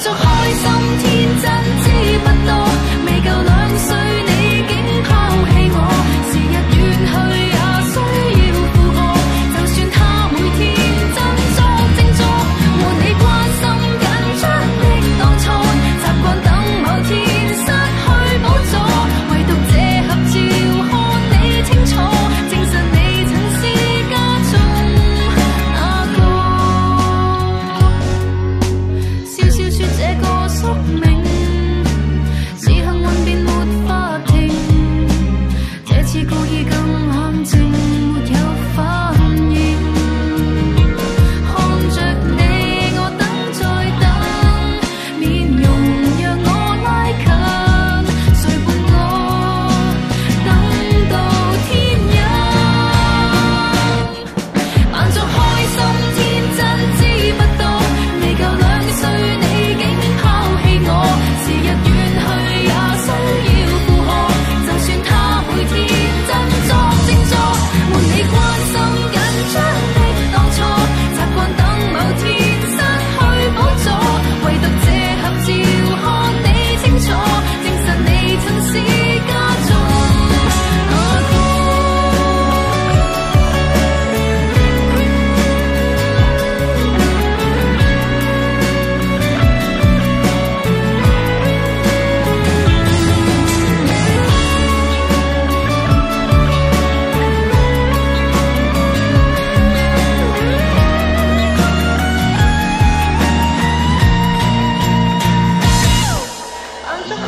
so hard. sok so